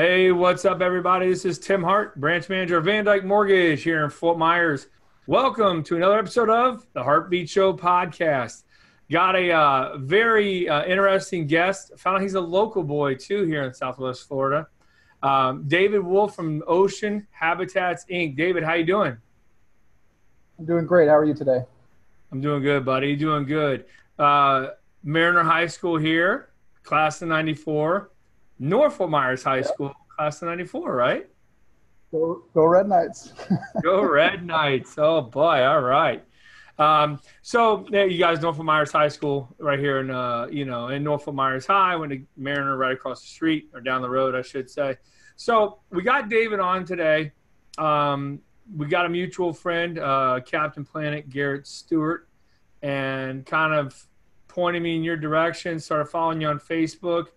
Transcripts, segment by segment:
Hey, what's up, everybody? This is Tim Hart, branch manager of Van Dyk Mortgage here in Fort Myers. Welcome to another episode of the Heartbeat Show podcast. Got a uh, very uh, interesting guest. Found out he's a local boy too here in Southwest Florida. Um, David Wolff from Ocean Habitats Inc. David, how you doing? I'm doing great. How are you today? I'm doing good, buddy. Doing good. Uh, Mariner High School here, class of '94. North Fort Myers High School, class of '94, right? Go, go Red Knights. go Red Knights. Oh boy! All right. Um, so you guys, North Fort Myers High School, right here in uh, you know in North Fort Myers High, went to Mariner right across the street or down the road, I should say. So we got David on today. Um, we got a mutual friend, uh, Captain Planet Garret Stuart, and kind of pointed me in your direction. Started following you on Facebook,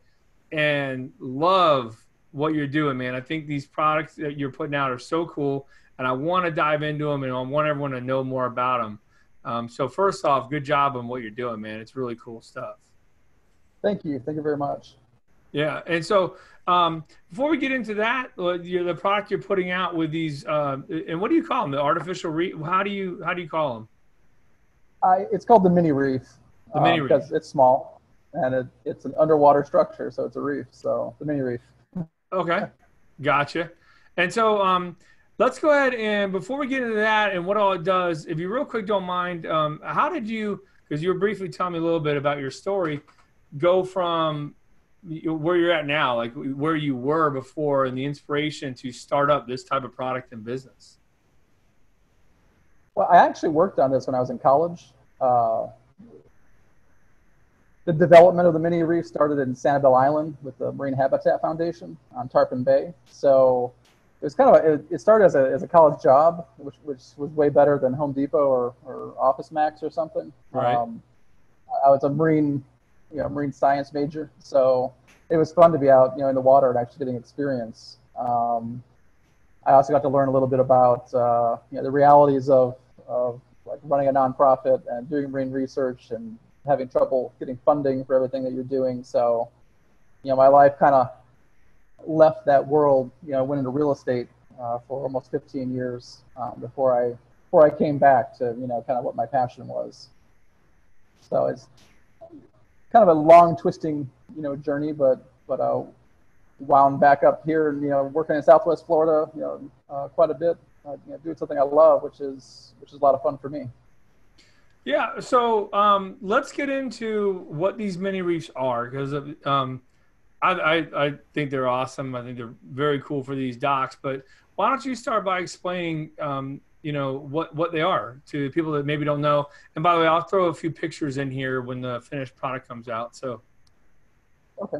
and love what you're doing, man. I think these products that you're putting out are so cool, and I want to dive into them, and I want everyone to know more about them. Um, so first off, good job on what you're doing, man. It's really cool stuff. Thank you. Thank you very much. Yeah, and so um, before we get into that, uh, the product you're putting out with these, uh, and what do you call them? The artificial reef? How do you how do you call them? I, it's called the mini reef. The mini um, reef because it's small and it, it's an underwater structure, so it's a reef. So the mini reef. Okay, gotcha. And so um, let's go ahead and before we get into that and what all it does, if you real quick don't mind, um, how did you? Because you were briefly telling me a little bit about your story. Go from where you're at now, like where you were before, and the inspiration to start up this type of product and business. Well, I actually worked on this when I was in college. Uh, the development of the mini reef started in Sanibel Island with the Marine Habitat Foundation on Tarpon Bay. So it was kind of a, it, started as a, as a college job, which, which was way better than Home Depot or, or Office Max or something. Right. Um, I was a marine, you know, marine science major, so it was fun to be out, you know, in the water and actually getting experience. Um, I also got to learn a little bit about, uh, you know, the realities of, of like running a nonprofit and doing marine research and having trouble getting funding for everything that you're doing. So, you know, my life kind of left that world, you know, went into real estate uh, for almost 15 years um, before I before I came back to you know kind of what my passion was. So it's kind of a long, twisting you know journey, but but uh, wound back up here, and, you know, working in Southwest Florida, you know, uh, quite a bit, uh, you know, doing something I love, which is which is a lot of fun for me. Yeah, so um, let's get into what these mini reefs are because um, I, I, I, think they're awesome. I think they're very cool for these docks. But why don't you start by explaining, um, you know, what, what they are to people that maybe don't know? And by the way, I'll throw a few pictures in here when the finished product comes out. So, okay.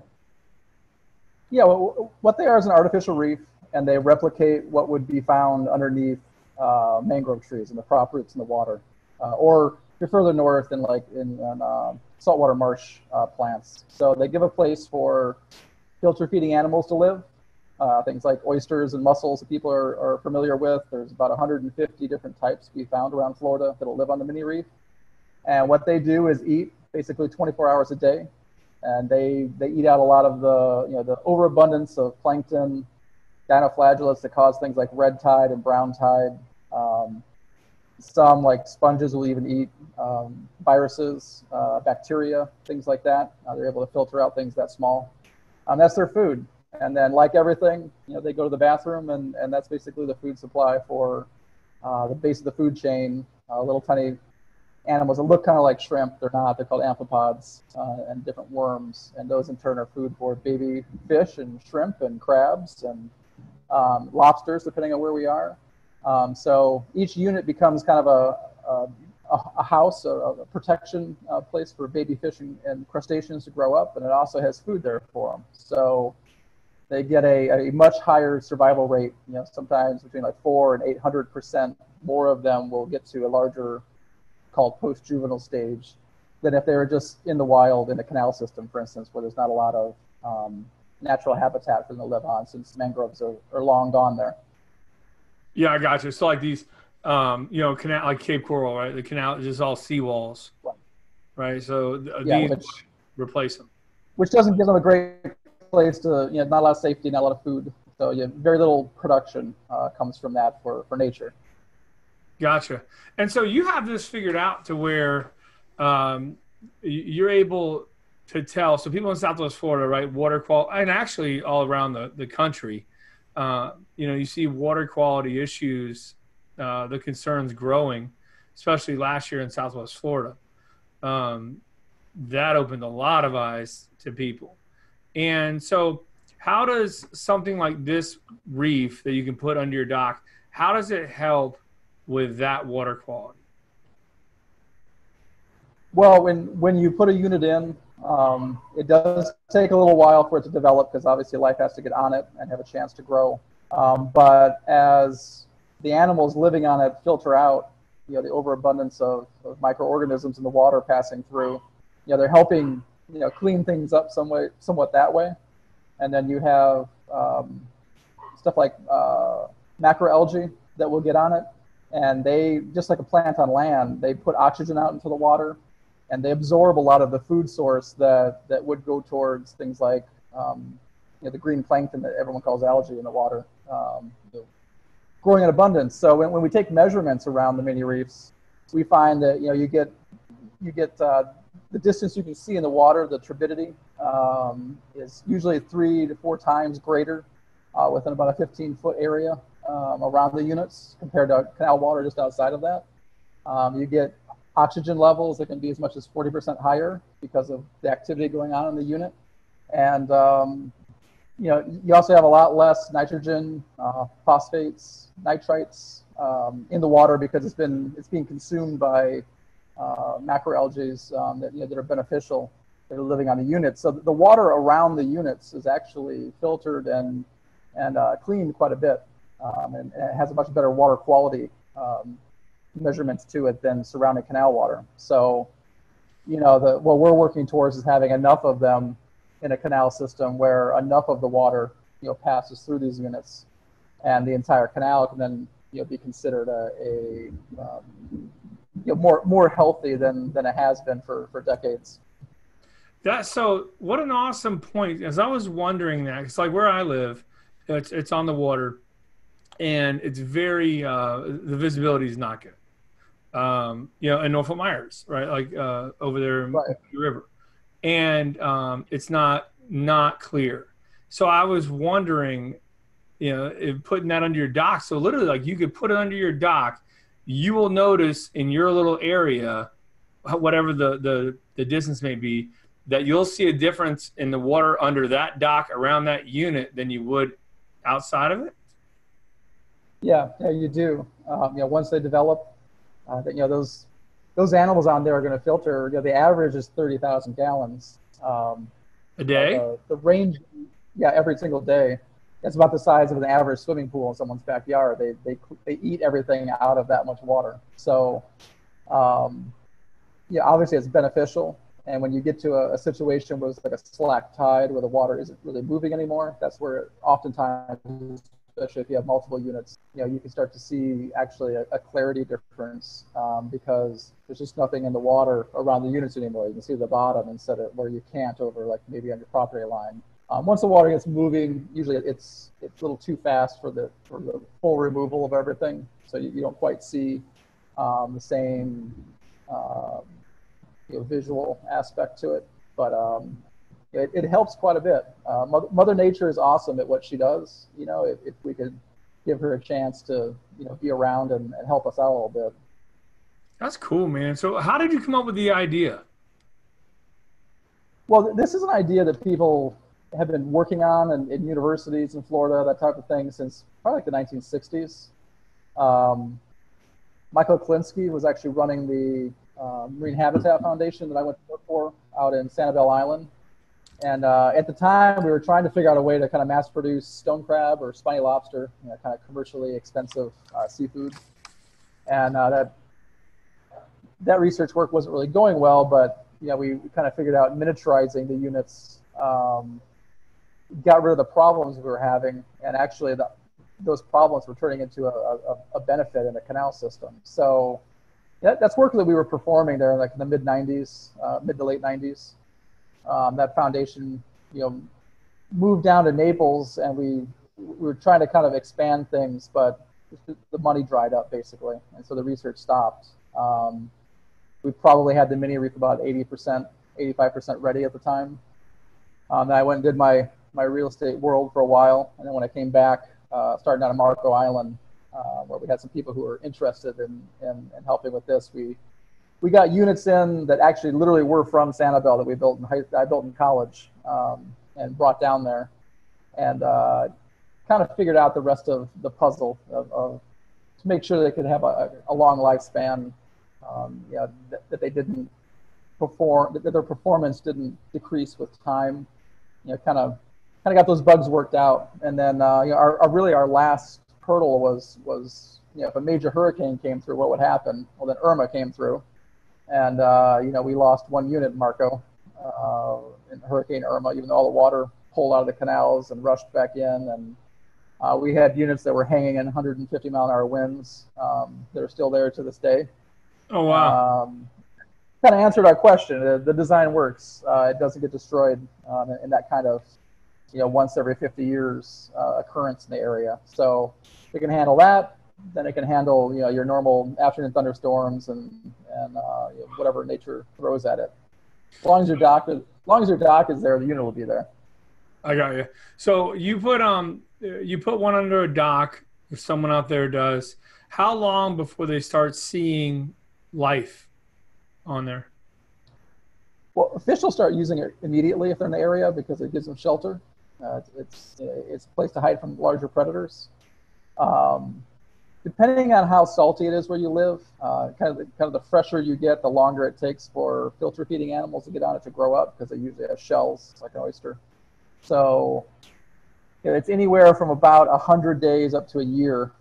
Yeah, well, what they are is an artificial reef, and they replicate what would be found underneath uh, mangrove trees and the prop roots in the water, uh, or you're further north in like in, in uh, saltwater marsh uh, plants. So they give a place for filter feeding animals to live. Uh, things like oysters and mussels that people are, are familiar with. There's about 150 different types be found around Florida that'll live on the mini reef. And what they do is eat basically 24 hours a day. And they, they eat out a lot of the, you know, the overabundance of plankton, dinoflagellates that cause things like red tide and brown tide. Um, some, like sponges, will even eat um, viruses, uh, bacteria, things like that. Uh, they're able to filter out things that small. Um, that's their food. And then, like everything, you know, they go to the bathroom, and, and that's basically the food supply for uh, the base of the food chain. Uh, little tiny animals that look kind of like shrimp. They're not. They're called amphipods uh, and different worms. And those, in turn, are food for baby fish and shrimp and crabs and um, lobsters, depending on where we are. Um, so each unit becomes kind of a, a, a house, a, a protection uh, place for baby fish and, and, crustaceans to grow up, and it also has food there for them. So they get a, a much higher survival rate. You know, sometimes between like four and eight hundred percent more of them will get to a larger, called post-juvenile stage, than if they were just in the wild in a canal system, for instance, where there's not a lot of um, natural habitat for them to live on, since mangroves are, are long gone there. Yeah, I got you. So like these, um, you know, canal like Cape Coral, right? The canal is just all seawalls, right? So uh, yeah, these which, replace them. Which doesn't give them a great place to, you know, not a lot of safety, not a lot of food. So yeah, very little production uh, comes from that for, for nature. Gotcha. And so you have this figured out to where um, you're able to tell. So people in Southwest Florida, right, water quality, and actually all around the, the country, uh, you know, you see water quality issues, uh, the concerns growing, especially last year in Southwest Florida. Um, that opened a lot of eyes to people. And so, how does something like this reef that you can put under your dock, how does it help with that water quality? Well, when when you put a unit in, um, it does take a little while for it to develop because obviously life has to get on it and have a chance to grow. Um, but as the animals living on it filter out, you know, the overabundance of, of microorganisms in the water passing through, you know, they're helping, you know, clean things up some way, somewhat that way. And then you have um, stuff like uh, macroalgae that will get on it. And they, just like a plant on land, they put oxygen out into the water and they absorb a lot of the food source that, that would go towards things like um, you know, the green plankton that everyone calls algae in the water, um, growing in abundance. So when, when we take measurements around the mini reefs, we find that you know you get you get uh, the distance you can see in the water, the turbidity um, is usually three to four times greater uh, within about a 15 foot area um, around the units compared to canal water just outside of that. Um, you get oxygen levels that can be as much as 40% higher because of the activity going on in the unit. And, um, you know, you also have a lot less nitrogen, uh, phosphates, nitrites um, in the water because it's been, it's being consumed by uh, macroalgae um, that, you know, that are beneficial that are living on the units. So the water around the units is actually filtered and, and uh, cleaned quite a bit. Um, and, and, has a much better water quality um, measurements to it than surrounding canal water. So, you know, the, what we're working towards is having enough of them in a canal system where enough of the water, you know, passes through these units, and the entire canal can then, you know, be considered a, a um, you know, more more healthy than than it has been for for decades. That so what an awesome point. As I was wondering that, it's like where I live, it's it's on the water, and it's very uh, the visibility is not good um, you know, in North Fort Myers, right? Like uh, over there in right. the river, and um, it's not not clear. So I was wondering, you know, if putting that under your dock. So literally, like you could put it under your dock. You will notice in your little area, whatever the the the distance may be, that you'll see a difference in the water under that dock around that unit than you would outside of it. Yeah, yeah, you do. Um, you know, once they develop uh, that you know those those animals on there are going to filter. You know, the average is thirty thousand gallons um, a day. Uh, the range, yeah, every single day. It's about the size of an average swimming pool in someone's backyard. They they they eat everything out of that much water. So, um, yeah, obviously it's beneficial. And when you get to a, a situation where it's like a slack tide where the water isn't really moving anymore, that's where oftentimes especially if you have multiple units, you know, you can start to see actually a, a clarity difference um, because there's just nothing in the water around the units anymore. You can see the bottom instead of where you can't over like maybe on your property line. Um, once the water gets moving, usually it's it's a little too fast for the for the full removal of everything, so you, you don't quite see um, the same uh, you know, visual aspect to it. But um, it, it helps quite a bit. Uh, Mother, Mother, Nature is awesome at what she does. You know, if, if we could give her a chance to, you know, be around and, and help us out a little bit. That's cool, man. So, how did you come up with the idea? Well, this is an idea that people have been working on in, in universities in Florida, that type of thing, since probably like the 1960s. Um, Michael Klinsky was actually running the uh, Marine Habitat Foundation that I went to work for out in Sanibel Island and uh, at the time, we were trying to figure out a way to kind of mass produce stone crab or spiny lobster, you know, kind of commercially expensive uh, seafood. And uh, that that research work wasn't really going well, but you know, we, kind of figured out miniaturizing the units, um, got rid of the problems we were having, and actually the, those problems were turning into a, a, a benefit in the canal system. So that, that's work that we were performing there, like in the mid '90s, uh, mid to late '90s um, that foundation, you know, moved down to Naples and we, we were trying to kind of expand things, but the money dried up basically. And so the research stopped. Um, we probably had the mini reef about 80%, 85% ready at the time. Um, then I went and did my, my real estate world for a while. And then when I came back, uh, starting out of Marco Island, uh, where we had some people who were interested in, in, in, helping with this, we, we got units in that actually literally were from Sanibel that we built in high, I built in college um, and brought down there. And uh, kind of figured out the rest of the puzzle of, of to make sure they could have a, a long lifespan um, you know, that, that, they didn't perform, that their performance didn't decrease with time. You know, kind of, kind of got those bugs worked out. And then, uh, you know, our, our, really our last hurdle was, was, you know, if a major hurricane came through, what would happen? Well, then Irma came through, and uh, you know, we lost one unit, Marco, uh, in Hurricane Irma, even though all the water pulled out of the canals and rushed back in, and uh, we had units that were hanging in 150 mile an hour winds um, that are still there to this day. Oh wow! Um, kind of answered our question. The, the design works. Uh, it doesn't get destroyed um, in that kind of, you know, once every 50 years uh, occurrence in the area. So it can handle that. Then it can handle, you know, your normal afternoon thunderstorms and and uh, you know, whatever nature throws at it. As long as your dock, is, as long as your dock is there, the unit will be there. I got you. So you put um you put one under a dock. If someone out there does, how long before they start seeing life on there? Well, officials start using it immediately if they're in the area because it gives them shelter. Uh, it's, it's, it's a place to hide from larger predators. Um, depending on how salty it is where you live, uh, kind of the, kind of the fresher you get, the longer it takes for filter feeding animals to get on it to grow up because they usually have shells like an oyster. So you know, it's anywhere from about 100 days up to a year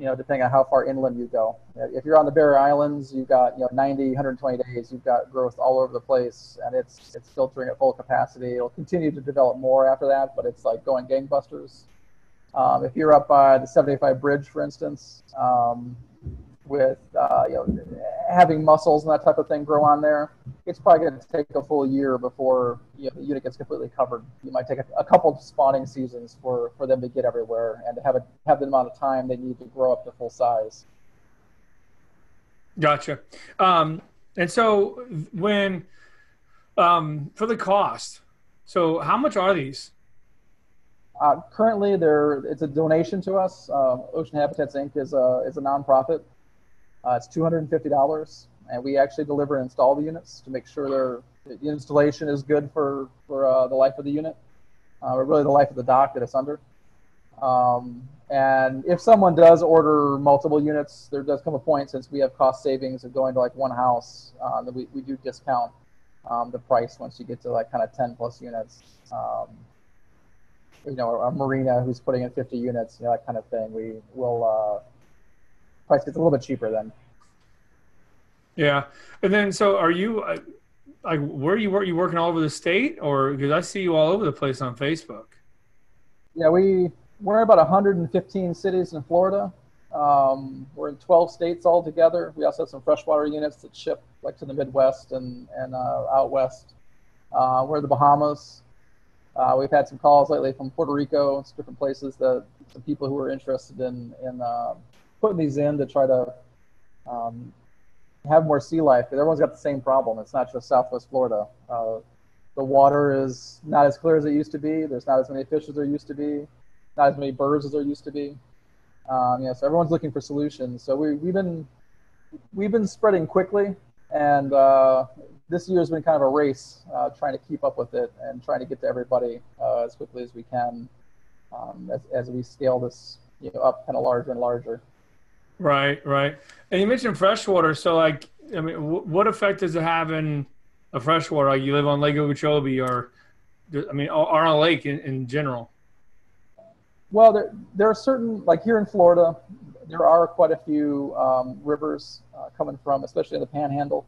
you know, depending on how far inland you go. If you're on the Barrier Islands, you've got, you know, 90, 120 days, you've got growth all over the place and it's, it's filtering at full capacity. It'll continue to develop more after that, but it's like going gangbusters. Um, if you're up by the 75 bridge, for instance, um, with uh, you know having mussels and that type of thing grow on there, it's probably going to take a full year before you know, the unit gets completely covered. You might take a, a couple spawning seasons for, for them to get everywhere and to have a, have the amount of time they need to grow up to full size. Gotcha. Um, and so when um, for the cost, so how much are these? Uh, currently, there it's a donation to us. Uh, Ocean Habitats Inc. is a is a nonprofit uh, it's $250, and we actually deliver and install the units to make sure the installation is good for, for uh, the life of the unit, uh, or really the life of the dock that it's under. Um, and if someone does order multiple units, there does come a point since we have cost savings of going to like one house uh, that we, we do discount um, the price once you get to like kind of 10 plus units. Um, you know, a marina who's putting in 50 units, you know, that kind of thing. We will uh, price gets a little bit cheaper then. Yeah, and then so are you? Uh, like, where you work? You working all over the state, or because I see you all over the place on Facebook. Yeah, we we're about 115 cities in Florida. Um, we're in 12 states altogether. We also have some freshwater units that ship like to the Midwest and and uh, out west. Uh, we're in the Bahamas. Uh, we've had some calls lately from Puerto Rico, some different places that some people who are interested in in uh, putting these in to try to um, have more sea life everyone's got the same problem. It's not just Southwest Florida. Uh, the water is not as clear as it used to be. There's not as many fish as there used to be. Not as many birds as there used to be. Um, yeah, so everyone's looking for solutions. So we, we've been we've been spreading quickly, and uh, this year has been kind of a race, uh, trying to keep up with it and trying to get to everybody uh, as quickly as we can um, as, as we scale this you know, up kind of larger and larger. Right, right. And you mentioned freshwater. So, like, I mean, w- what effect does it have in a freshwater? Like, you live on Lake Okeechobee, or I mean, or on a lake in, in general. Well, there there are certain like here in Florida, there are quite a few um, rivers uh, coming from, especially in the Panhandle,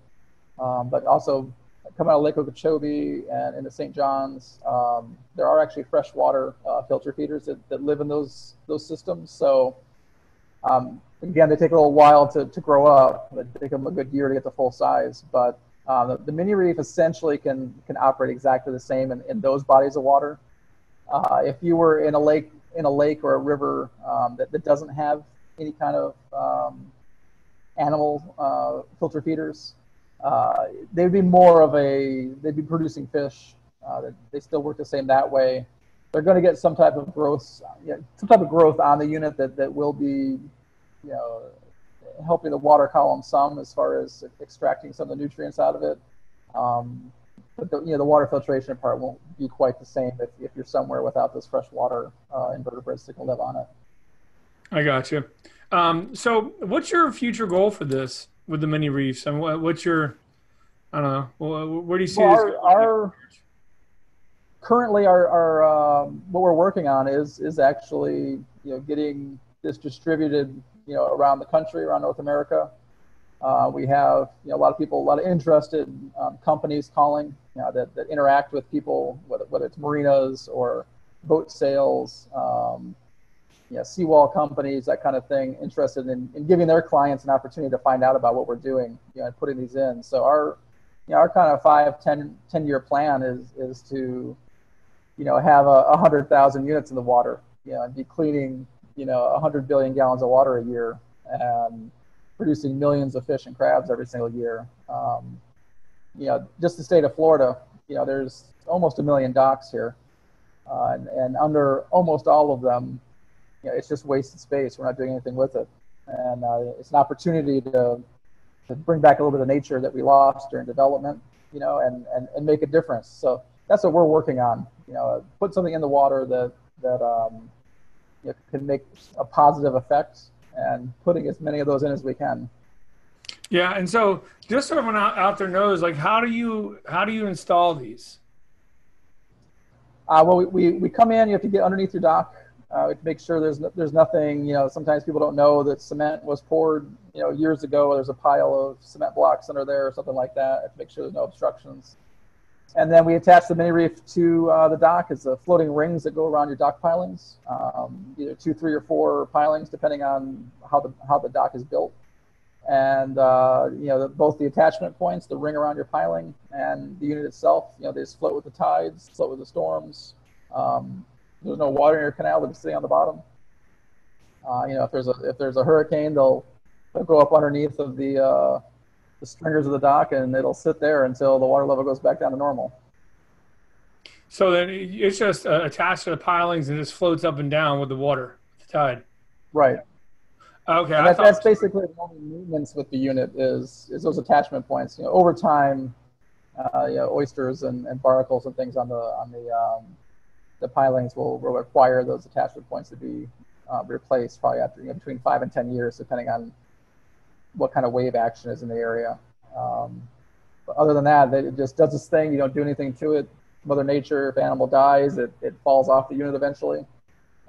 um, but also coming out of Lake Okeechobee and into St. John's. Um, there are actually freshwater uh, filter feeders that, that live in those those systems. So um, again, they take a little while to, to grow up. They take them a good year to get to full size. But uh, the, the, mini reef essentially can can operate exactly the same in, in those bodies of water. Uh, if you were in a lake, in a lake or a river um, that, that doesn't have any kind of um, animal uh, filter feeders, uh, they would be more of a, they'd be producing fish. Uh, they still work the same that way. They're going to get some type of growth, you know, some type of growth on the unit that, that will be, you know, helping the water column some as far as extracting some of the nutrients out of it. Um, but the, you know, the water filtration part won't be quite the same if, if you're somewhere without this fresh water uh, invertebrates that can live on it. I got you. Um, so, what's your future goal for this with the mini reefs? And what, what's your, I don't know, where do you see well, this? Our, our, currently, our, our um, what we're working on is is actually you know getting this distributed you know around the country, around North America. Uh, we have you know, a lot of people, a lot of interested um, companies calling you know, that, that interact with people, whether, whether it's marinas or boat sales, um, you know, seawall companies, that kind of thing, interested in, in giving their clients an opportunity to find out about what we're doing you know, and putting these in. So our, you know, our kind of five, 10, 10 year plan is, is to, you know, have a, a hundred thousand units in the water, you know, and be cleaning, you know, a hundred billion gallons of water a year. And, producing millions of fish and crabs every single year. Um, you know, just the state of Florida, you know, there's almost a million docks here, uh, and, and, under almost all of them, you know, it's just wasted space. We're not doing anything with it, and uh, it's an opportunity to to bring back a little bit of nature that we lost during development, you know, and, and, and make a difference. So that's what we're working on. You know, put something in the water that that um, you know, can make a positive effect and putting as many of those in as we can. Yeah, and so just so everyone out, out there knows, like, how do you how do you install these? Uh, well, we, we, we come in. You have to get underneath your dock uh, to make sure there's no, there's nothing. You know, sometimes people don't know that cement was poured. You know, years ago. There's a pile of cement blocks under there or something like that. To make sure there's no obstructions. And then we attach the mini reef to uh, the dock as the floating rings that go around your dock pilings, um, either two, three, or four pilings, depending on how the how the dock is built. And uh, you know, the, both the attachment points, the ring around your piling, and the unit itself, you know, they just float with the tides, float with the storms. Um, there's no water in your canal; they're just sitting on the bottom. Uh, you know, if there's a if there's a hurricane, they'll they'll go up underneath of the uh, the stringers of the dock and it'll sit there until the water level goes back down to normal. So then it's just uh, attached to the pilings and just floats up and down with the water, the tide. Right. Okay. That, that's basically the only movements with the unit is is those attachment points. You know, over time, uh, you know, oysters and, and barnacles and things on the on the um, the pilings will, will require those attachment points to be uh, replaced probably after you know, between five and ten years, depending on what kind of wave action is in the area. Um, but other than that, it just does its thing. You don't do anything to it. Mother Nature, if animal dies, it, it falls off the unit eventually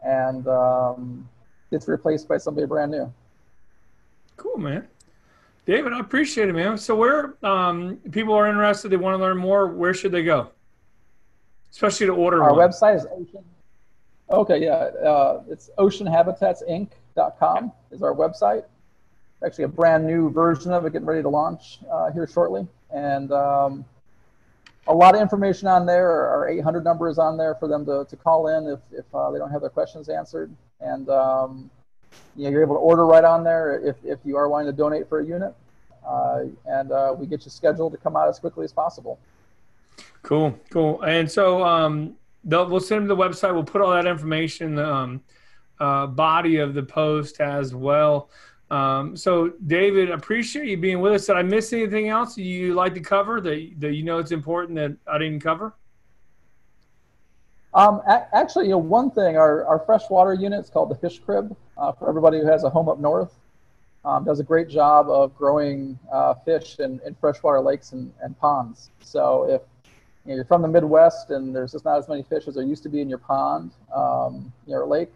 and um, gets replaced by somebody brand new. Cool, man. David, I appreciate it, man. So, where um, people are interested, they want to learn more, where should they go? Especially to order. Our one. website is ocean. Okay, yeah, uh, it's oceanhabitatsinc.com is our website actually a brand new version of it getting ready to launch uh, here shortly. And um, a lot of information on there. Our 800 number is on there for them to, to call in if, if uh, they don't have their questions answered. And um, you know, you're able to order right on there if, if you are wanting to donate for a unit. Uh, and uh, we get you scheduled to come out as quickly as possible. Cool, cool. And so um, we'll send them the website. We'll put all that information in the um, uh, body of the post as well. Um, so, David, appreciate you being with us. Did I miss anything else you like to cover that, that you know it's important that I didn't cover? Um, actually, you know, one thing, our, our freshwater unit is called the Fish Crib uh, for everybody who has a home up north. Um, does a great job of growing uh, fish in, in freshwater lakes and, and ponds. So if you know, you're from the Midwest and there's just not as many fish as there used to be in your pond, um, your lake,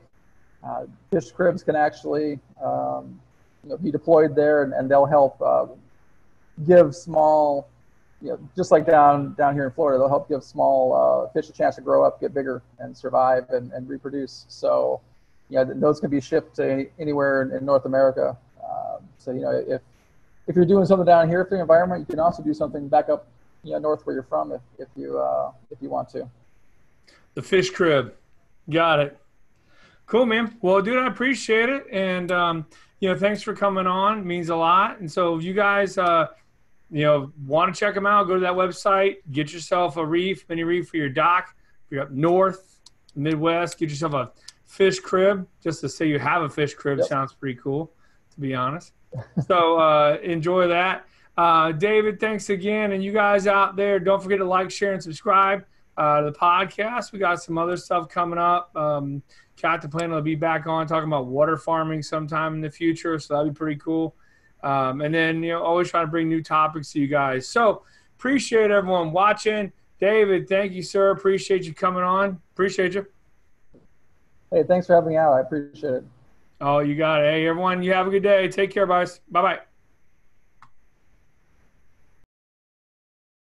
uh, fish cribs can actually um, you know, be deployed there, and, and they'll help uh, give small, you know, just like down down here in Florida, they'll help give small uh, fish a chance to grow up, get bigger, and survive and, and reproduce. So, you know, those can be shipped to any, anywhere in, in, North America. Um, so, you know, if if you're doing something down here for the environment, you can also do something back up, you know, north where you're from if, if you uh, if you want to. The fish crib. Got it. Cool, man. Well, dude, I appreciate it, and um, you know, thanks for coming on. It means a lot. And so, if you guys, uh, you know, want to check them out, go to that website, get yourself a reef, mini reef for your dock. If you're up north, Midwest, get yourself a fish crib. Just to say you have a fish crib yep. sounds pretty cool, to be honest. so uh, enjoy that. Uh, David, thanks again. And you guys out there, don't forget to like, share, and subscribe uh, to the podcast. We got some other stuff coming up. Um, Captain Plan will be back on talking about water farming sometime in the future, so that'd be pretty cool. Um, and then, you know, always trying to bring new topics to you guys. So appreciate everyone watching. David, thank you, sir. Appreciate you coming on. Appreciate you. Hey, thanks for having me out. I appreciate it. Oh, you got it. Hey, everyone, you have a good day. Take care, guys. Bye bye.